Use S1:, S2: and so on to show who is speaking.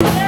S1: Yeah.